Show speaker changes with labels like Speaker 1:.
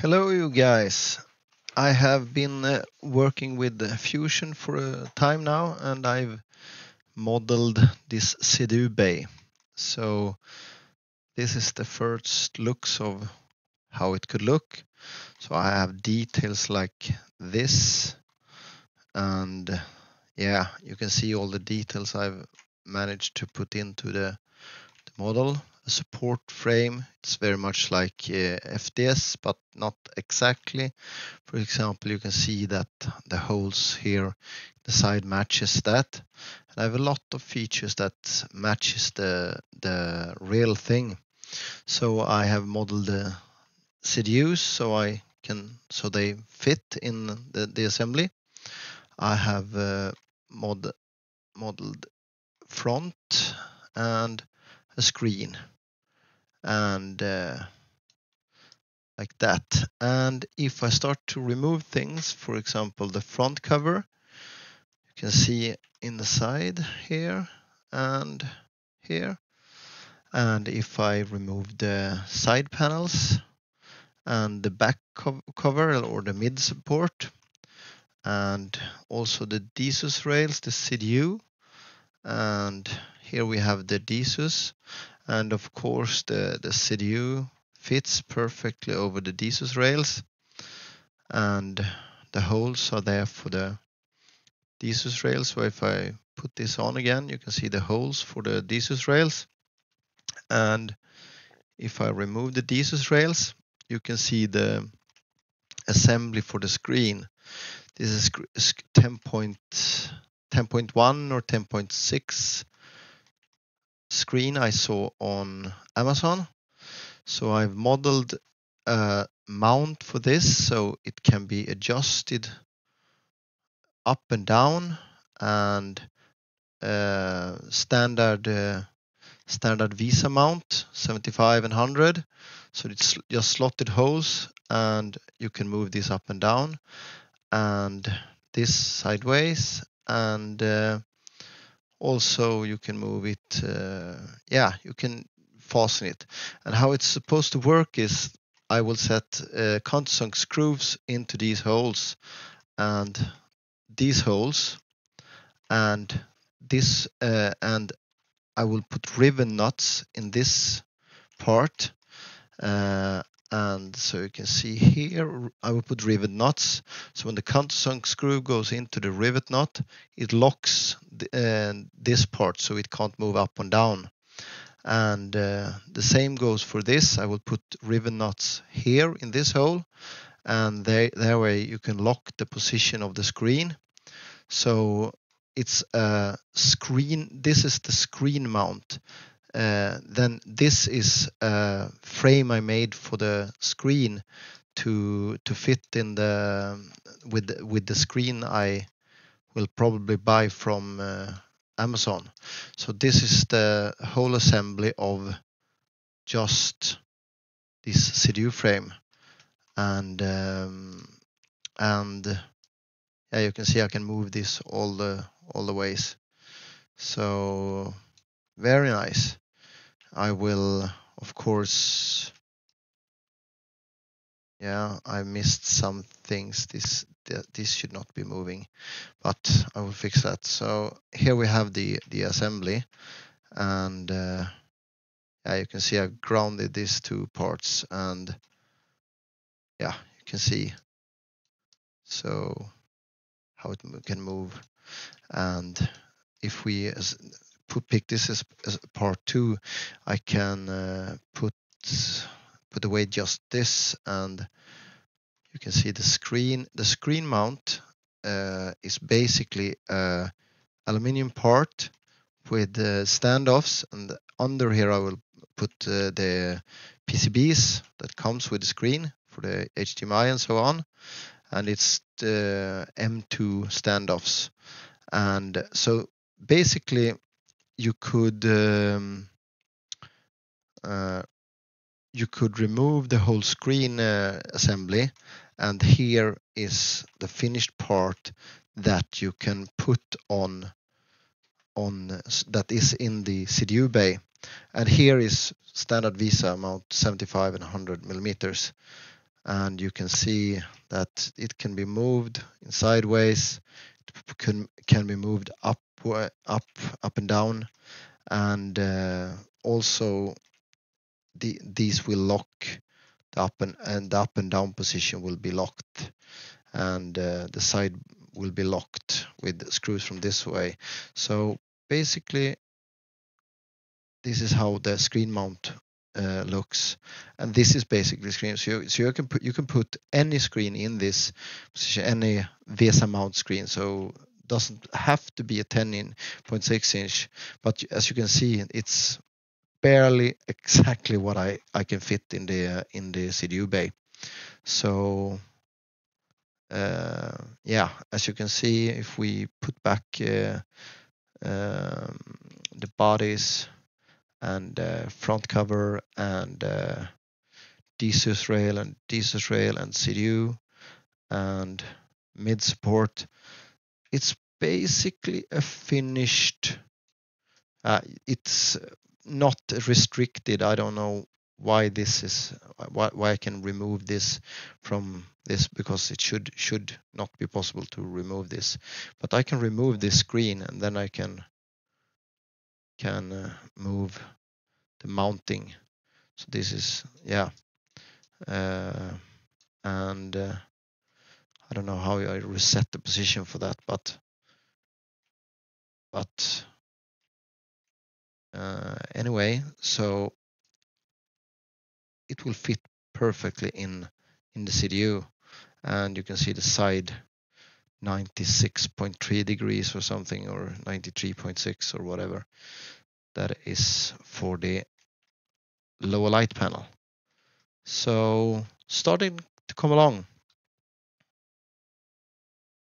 Speaker 1: Hello, you guys. I have been uh, working with Fusion for a time now, and I've modeled this CDU bay. So this is the first looks of how it could look. So I have details like this, and yeah, you can see all the details I've managed to put into the, the model a support frame. It's very much like uh, FDS, but not exactly. For example, you can see that the holes here, the side matches that. And I have a lot of features that matches the, the real thing. So I have modeled the CDUs so I can so they fit in the, the assembly. I have uh, mod, modeled front and a screen and uh, like that. And if I start to remove things, for example, the front cover, you can see in the side here and here. And if I remove the side panels and the back cover or the mid support and also the DZUS rails, the CDU, and here we have the DZUS and of course the, the CDU fits perfectly over the DZUS rails and the holes are there for the DZUS rails. So if I put this on again, you can see the holes for the DZUS rails. And if I remove the DZUS rails, you can see the assembly for the screen. This is 10.1 or 10.6 screen I saw on Amazon. So I've modeled a mount for this so it can be adjusted up and down and uh, standard uh, standard VESA mount 75 and 100 so it's just slotted holes and you can move this up and down and this sideways and uh, also you can move it uh, yeah you can fasten it. And how it's supposed to work is I will set uh, countersunk screws into these holes. And these holes and this uh, and I will put rivet nuts in this part uh, and so you can see here I will put rivet nuts so when the countersunk screw goes into the rivet nut it locks uh, this part so it can't move up and down. And uh, the same goes for this. I will put rivet nuts here in this hole and there that way you can lock the position of the screen. So it's a screen this is the screen mount. Uh, then this is a frame I made for the screen to to fit in the with with the screen I will probably buy from uh, Amazon. So this is the whole assembly of just this CDU frame. And um, and yeah you can see I can move this all the all the ways. So very nice. I will, of course, yeah, I missed some things. This this should not be moving, but I will fix that. So here we have the the assembly, and uh, yeah, you can see I grounded these two parts, and yeah, you can see so how it can move, and if we put pick this as, as part two, I can uh, put put away just this and you can see the screen. The screen mount uh, is basically a aluminium part with uh, standoffs and under here I will put uh, the PCBs that comes with the screen for the HDMI and so on and it's the M2 standoffs and so basically you could um, uh, you could remove the whole screen uh, assembly and here is the finished part that you can put on on that is in the CDU bay. And here is standard VESA mount 75 and 100 millimeters. And you can see that it can be moved in sideways it can, can be moved up up up and down. And uh, also the, these will lock the up and, and the up and down position will be locked and uh, the side will be locked with screws from this way. So basically this is how the screen mount uh, looks. And this is basically screen. So you, so you can put you can put any screen in this position any VESA mount screen. So doesn't have to be a 10.6 inch but as you can see it's barely exactly what I, I can fit in the uh, in the CDU bay so uh, yeah as you can see if we put back uh, um, the bodies and uh, front cover and uh, DZUS rail and DZUS rail and CDU and mid support. It's basically a finished. Uh, it's not restricted. I don't know why this is why, why I can remove this from this because it should should not be possible to remove this but I can remove this screen and then I can can uh, move the mounting. So this is, yeah. Uh, and uh, I don't know how I reset the position for that, but but uh, anyway, so it will fit perfectly in in the CDU, and you can see the side 96.3 degrees or something or 93.6 or whatever. That is for the lower light panel. So starting to come along